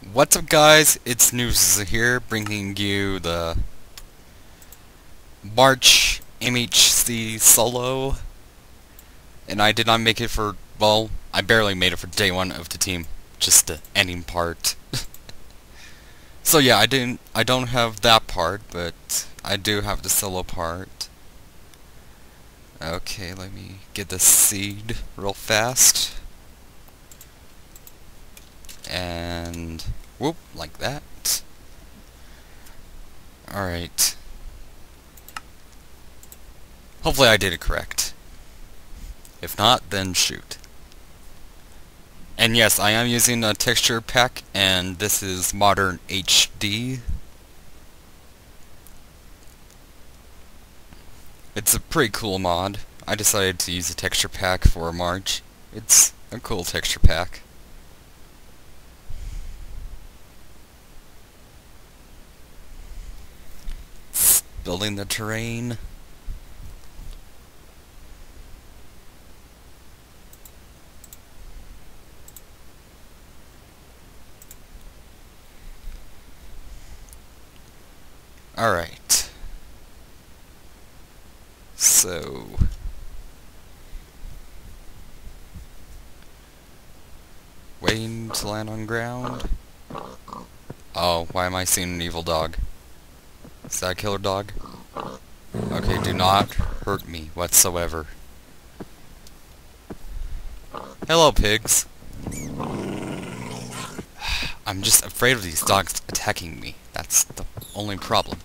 What's up guys, it's News here, bringing you the March MHC solo, and I did not make it for, well, I barely made it for day one of the team, just the ending part. so yeah, I didn't, I don't have that part, but I do have the solo part. Okay, let me get the seed real fast and whoop, like that. Alright. Hopefully I did it correct. If not, then shoot. And yes, I am using a texture pack, and this is Modern HD. It's a pretty cool mod. I decided to use a texture pack for March. It's a cool texture pack. Building the terrain. Alright. So... Waiting to land on ground. Oh, why am I seeing an evil dog? Is that a killer dog? Okay, do not hurt me whatsoever. Hello, pigs. I'm just afraid of these dogs attacking me. That's the only problem.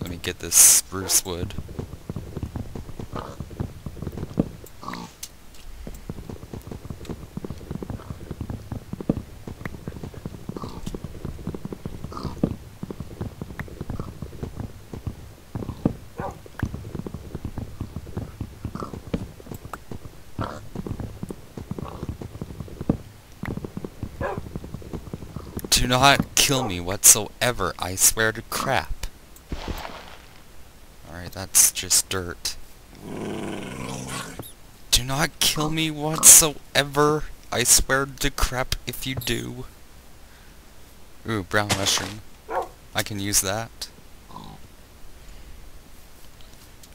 Let me get this spruce wood. Do not kill me whatsoever, I swear to crap. Alright, that's just dirt. Do not kill me whatsoever, I swear to crap if you do. Ooh, brown mushroom. I can use that.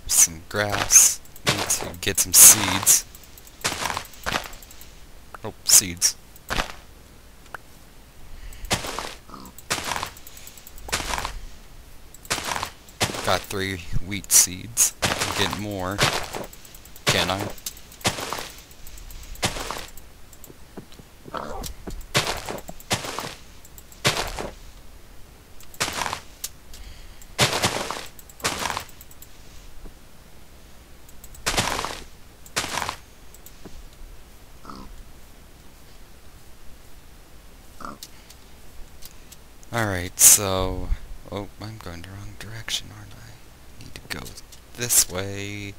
Some grass. Need to get some seeds. Oh, seeds. Got three wheat seeds. Get more. Can I? Alright, so... Oh, I'm going the wrong direction, aren't I? Need to go this way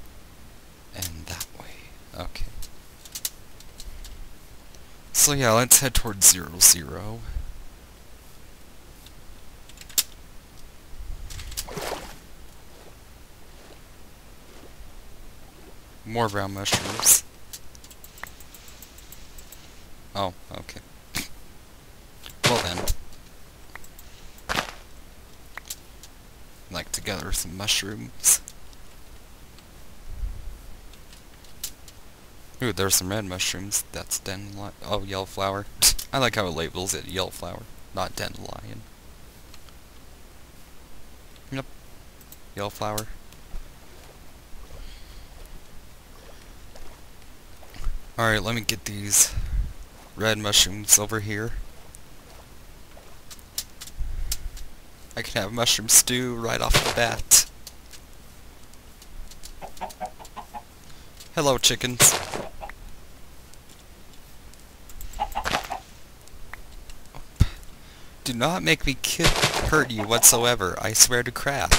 and that way. Okay. So yeah, let's head towards zero zero. More brown mushrooms. Oh, okay. well then. Gather some mushrooms. Ooh, there's some red mushrooms. That's dandelion. Oh, yellow flower. I like how it labels it yellow flower, not dandelion. Yep. Yellow flower. Alright, let me get these red mushrooms over here. I can have mushroom stew right off the bat. Hello, chickens. Do not make me hurt you whatsoever, I swear to crap.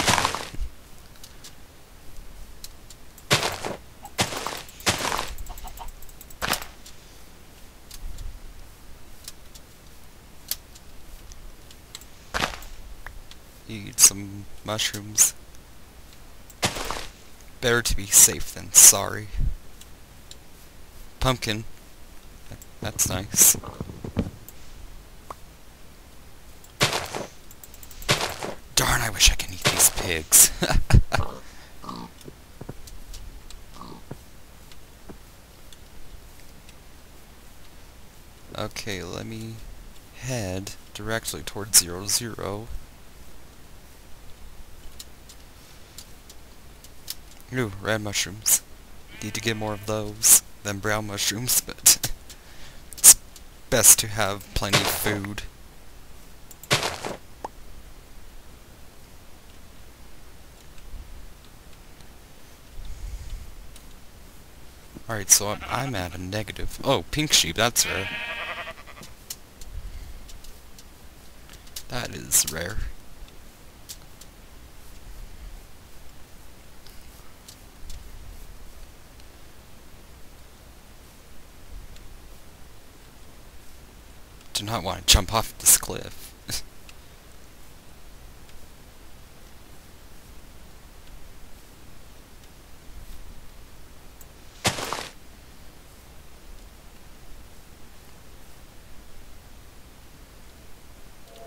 Eat some mushrooms. Better to be safe than sorry. Pumpkin. That's nice. Darn, I wish I could eat these pigs. okay, let me head directly towards zero zero. Ooh, red mushrooms. Need to get more of those than brown mushrooms, but it's best to have plenty of food. Alright, so I'm, I'm at a negative. Oh, pink sheep, that's rare. That is rare. Do not want to jump off this cliff.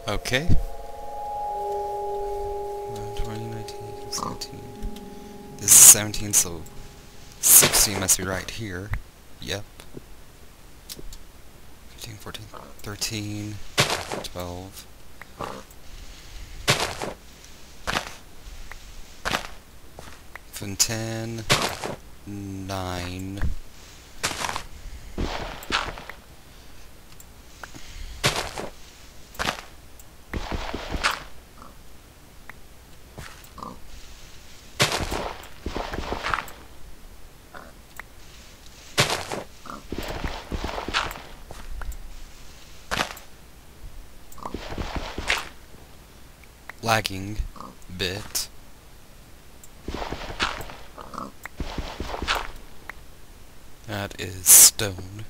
Okay. 2019, 17. This is 17, so 16 must be right here. Yep. 13, 12. From 10, 9. Lagging bit. That is stone.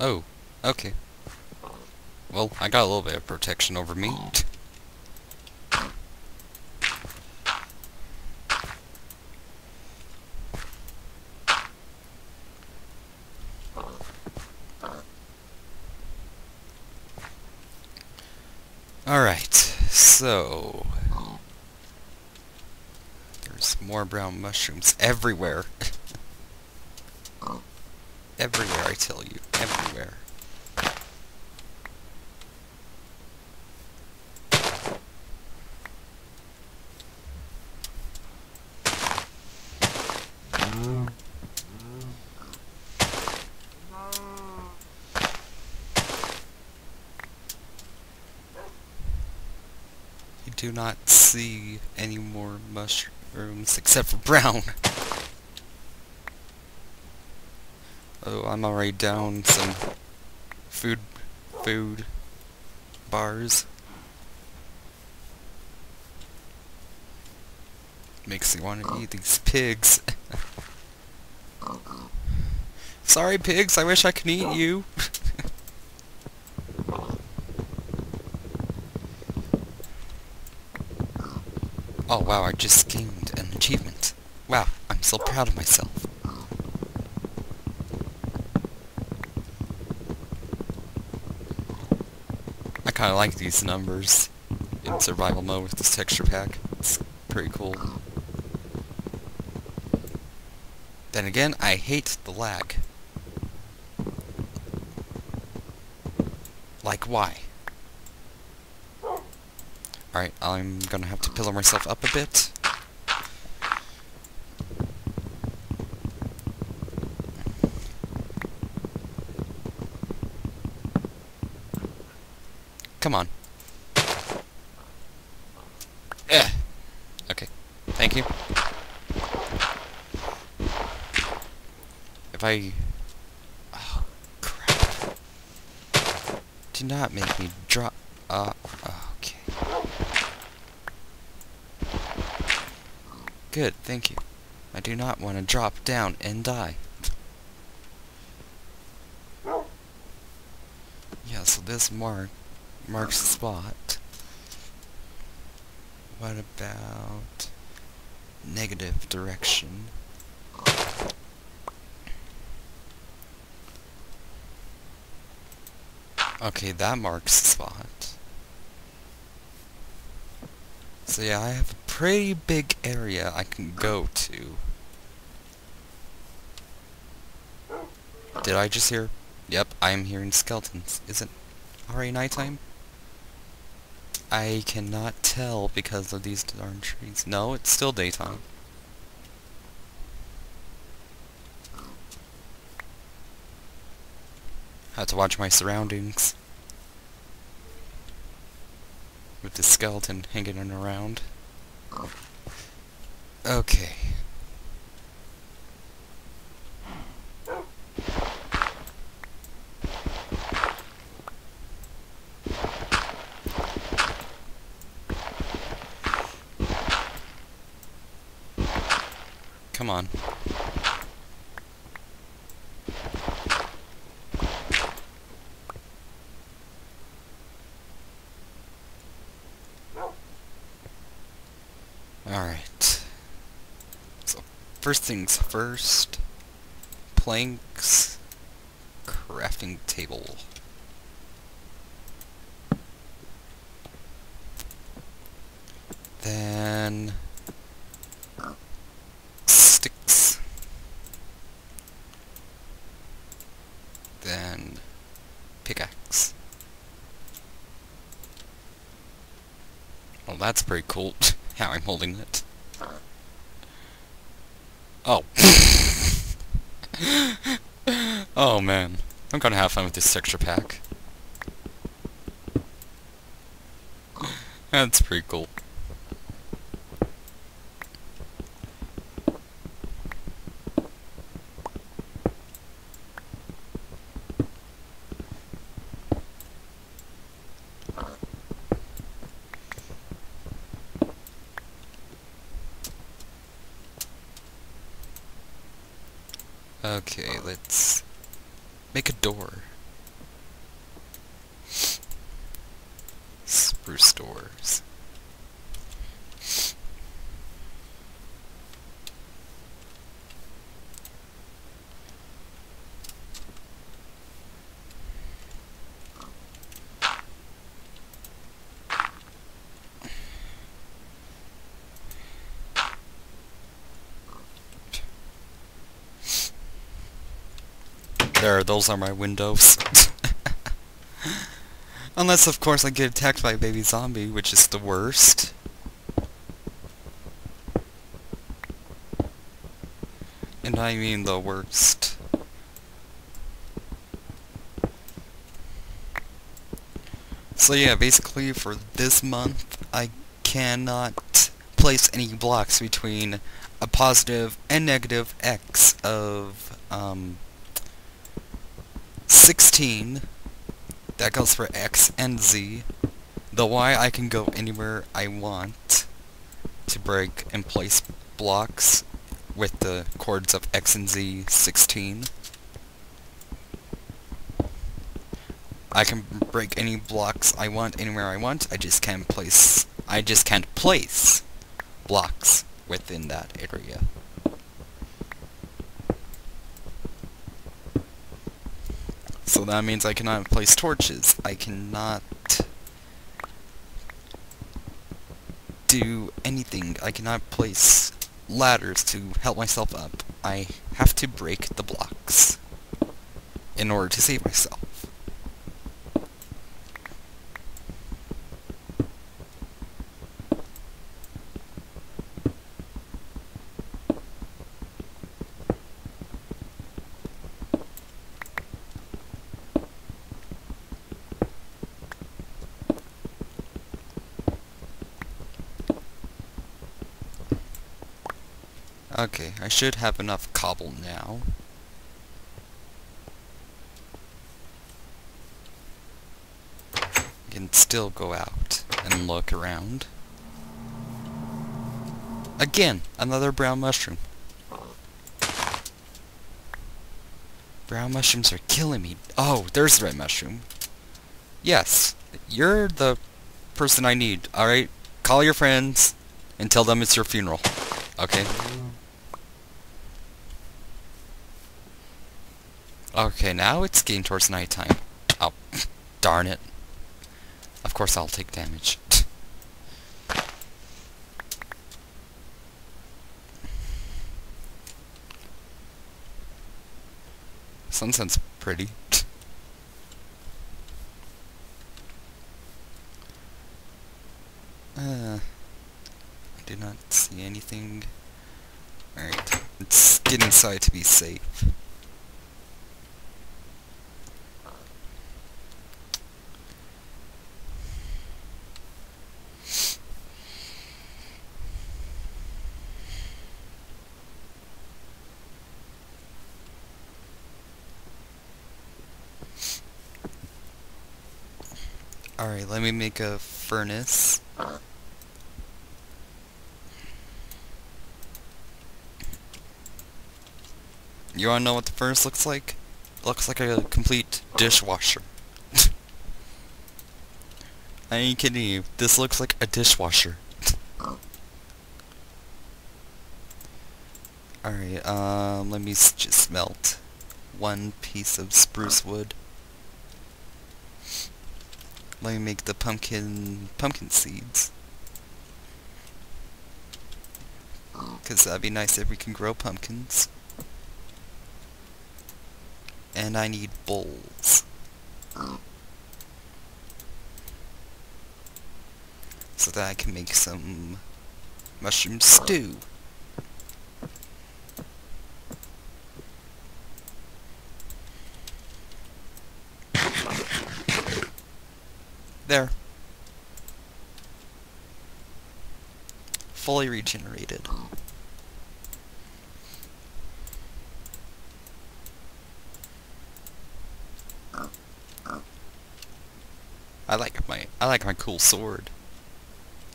Oh, okay. Well, I got a little bit of protection over me. Alright, so... There's more brown mushrooms everywhere. everywhere, I tell you. Everywhere. You do not see any more mushrooms except for brown. Oh, I'm already down some food, food bars. Makes me want to eat these pigs. Sorry, pigs. I wish I could eat you. Oh, wow. I just gained an achievement. Wow. I'm so proud of myself. I kind of like these numbers in survival mode with this texture pack. It's pretty cool. Then again, I hate the lag. Like, why? Alright, I'm gonna have to pillar myself up a bit. Come on. Eh. Okay. Thank you. If I... Oh, crap. Do not make me drop... Uh, okay. Good, thank you. I do not want to drop down and die. Yeah, so this mark marks the spot. What about negative direction? Okay, that marks the spot. So yeah, I have pretty big area I can go to. Did I just hear? Yep, I am hearing skeletons. Is it already nighttime? I cannot tell because of these darn trees. No, it's still daytime. Had to watch my surroundings. With the skeleton hanging around. Okay. Come on. Alright. So, first things first. Planks. Crafting table. Then... Sticks. Then... Pickaxe. Well, that's pretty cool. how I'm holding it. Oh. oh man. I'm gonna have fun with this texture pack. That's pretty cool. Okay, let's make a door. Spruce doors. There, those are my windows. Unless, of course, I get attacked by a baby zombie, which is the worst. And I mean the worst. So yeah, basically for this month, I cannot place any blocks between a positive and negative x of, um, 16. That goes for X and Z. The Y I can go anywhere I want to break and place blocks with the chords of X and Z 16. I can break any blocks I want anywhere I want. I just can't place I just can't place blocks within that area. So that means I cannot place torches. I cannot do anything. I cannot place ladders to help myself up. I have to break the blocks in order to save myself. Okay, I should have enough cobble now. I can still go out and look around. Again, another brown mushroom. Brown mushrooms are killing me. Oh, there's the red mushroom. Yes, you're the person I need, alright? Call your friends and tell them it's your funeral. Okay? Okay, now it's getting towards nighttime. Oh, darn it. Of course I'll take damage. Sunset's pretty. uh, I did not see anything. Alright, let's get inside to be safe. Alright, let me make a furnace. You wanna know what the furnace looks like? It looks like a complete dishwasher. I ain't kidding you. This looks like a dishwasher. Alright, um, let me just melt one piece of spruce wood. Let me make the pumpkin pumpkin seeds. Because that'd be nice if we can grow pumpkins. And I need bowls. So that I can make some mushroom stew. There. Fully regenerated. I like my I like my cool sword.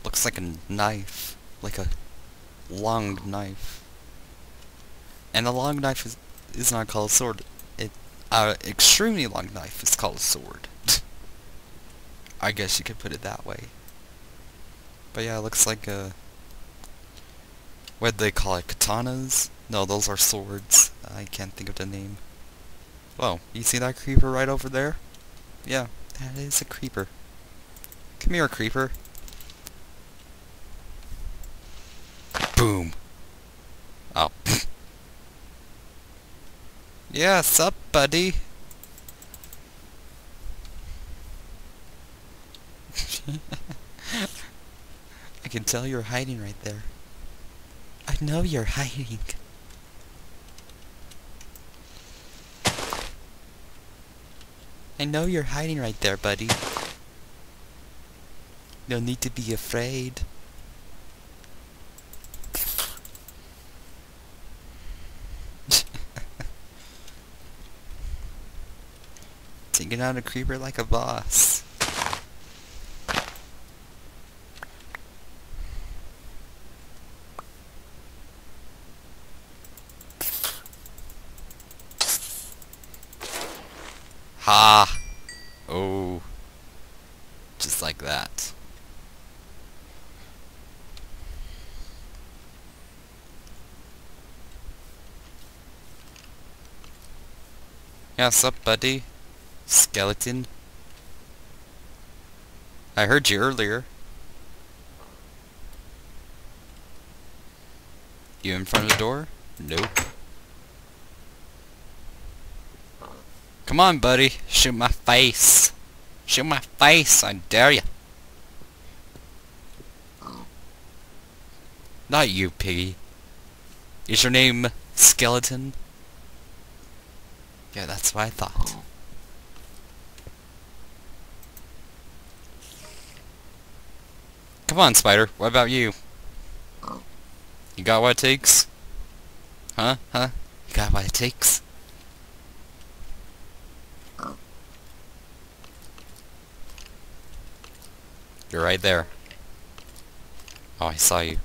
Looks like a knife, like a long knife. And a long knife is is not called a sword. It uh extremely long knife is called a sword. I guess you could put it that way. But yeah, it looks like uh, a... What do they call it? Katanas? No, those are swords. I can't think of the name. Whoa, you see that creeper right over there? Yeah, that is a creeper. Come here, creeper. Boom. Oh. yeah, sup, buddy? I can tell you're hiding right there. I know you're hiding. I know you're hiding right there, buddy. No need to be afraid. Taking out a creeper like a boss. Ha! Oh. Just like that. Yeah, sup, buddy? Skeleton? I heard you earlier. You in front of the door? Nope. Come on, buddy. Shoot my face. Shoot my face, I dare you. Not you, piggy. Is your name Skeleton? Yeah, that's what I thought. Come on, Spider. What about you? You got what it takes? Huh? Huh? You got what it takes? You're right there. Oh, I saw you.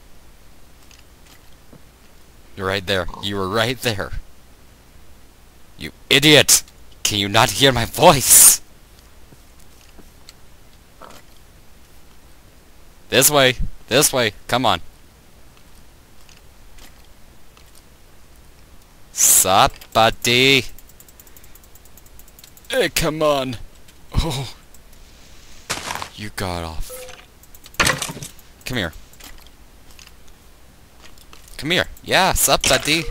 You're right there. You were right there. You idiot! Can you not hear my voice? This way. This way. Come on. Sup, buddy? Hey, come on. Oh. You got off. Come here. Come here. Yeah, sup, buddy?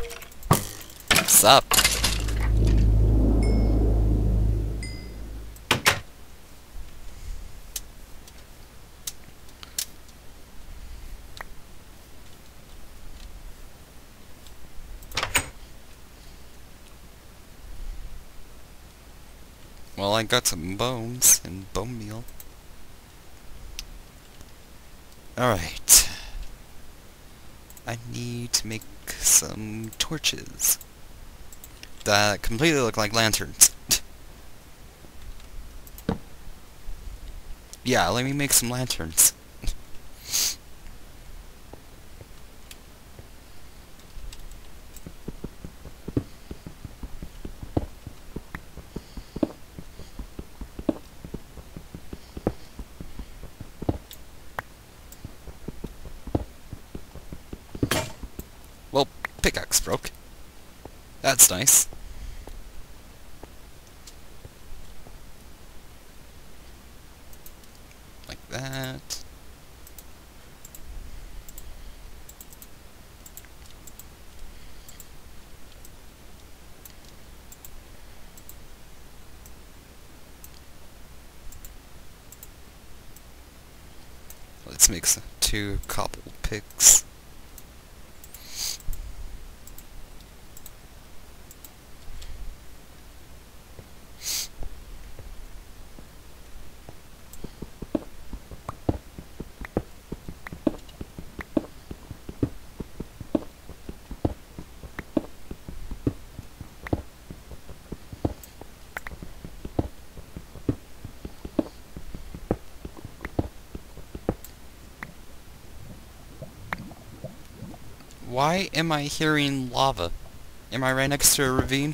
Sup? Well, I got some bones and bone meal. Alright. I need to make some torches that completely look like lanterns. yeah, let me make some lanterns. well, pickaxe broke. That's nice. Like that. Let's make some two cobble picks. Why am I hearing lava? Am I right next to a ravine?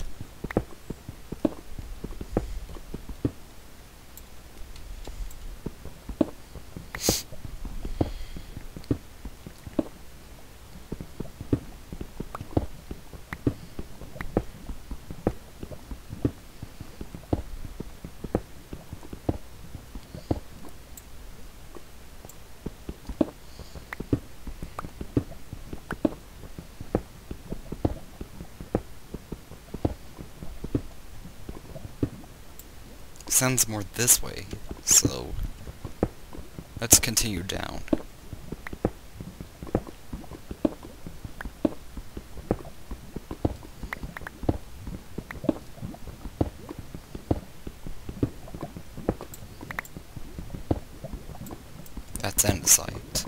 Sounds more this way, so let's continue down. That's andesite.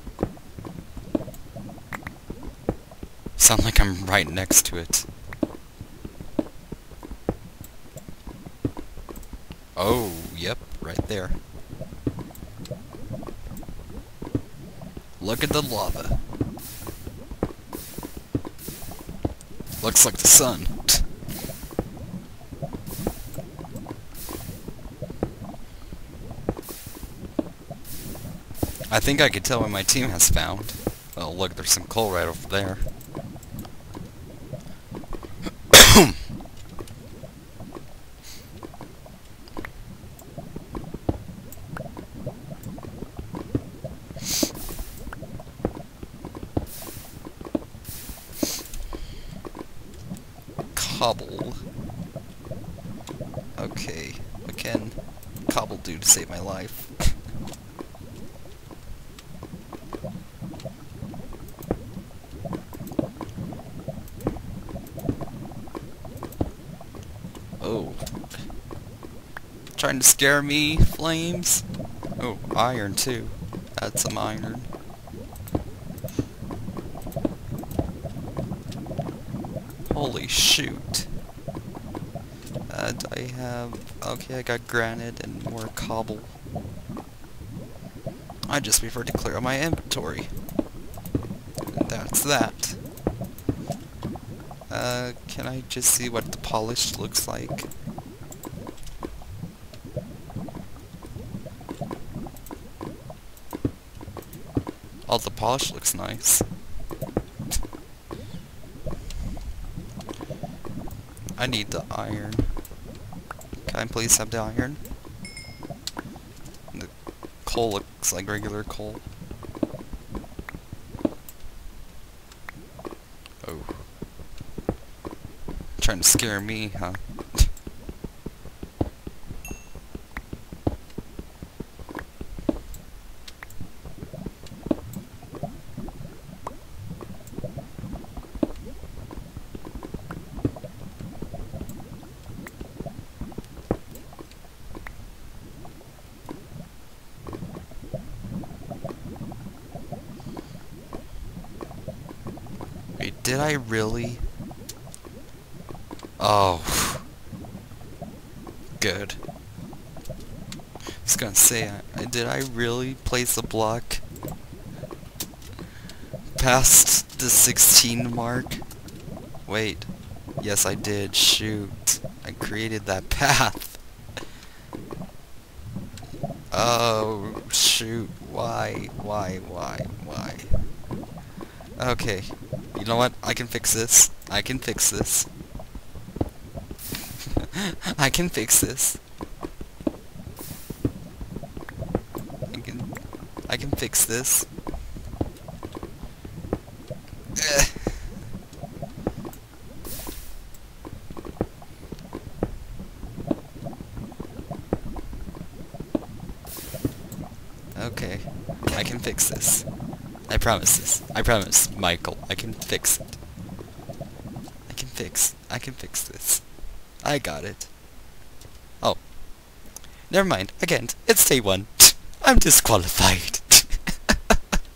Sound like I'm right next to it. Oh, yep, right there. Look at the lava. Looks like the sun. I think I could tell what my team has found. Oh, look, there's some coal right over there. Cobble. Okay, what can cobble do to save my life? oh. Trying to scare me, flames? Oh, iron too. Add some iron. Holy shoot. Uh, I have... Okay, I got granite and more cobble. I just prefer to clear out my inventory. And that's that. Uh, can I just see what the polished looks like? Oh, the polish looks nice. I need the iron. Can I please have the iron? The coal looks like regular coal. Oh. Trying to scare me, huh? Wait, did I really? Oh. Good. I was gonna say, did I really place a block past the 16 mark? Wait. Yes, I did. Shoot. I created that path. Oh, shoot. Why? Why? Why? Why? Okay. You know what? I can fix this. I can fix this. I can fix this. I can I can fix this. Eh. Okay. I can fix this. I promise this. I promise, Michael. I can fix it. I can fix. I can fix this. I got it. Oh. Never mind. Again, it's day one. I'm disqualified.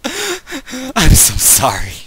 I'm so sorry.